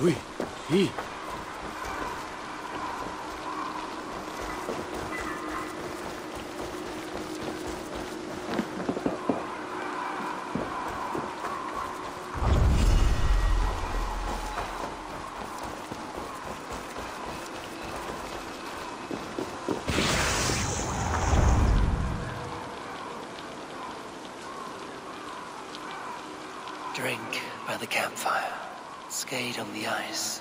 Oui, oui. Drink by the campfire. Skate on the ice.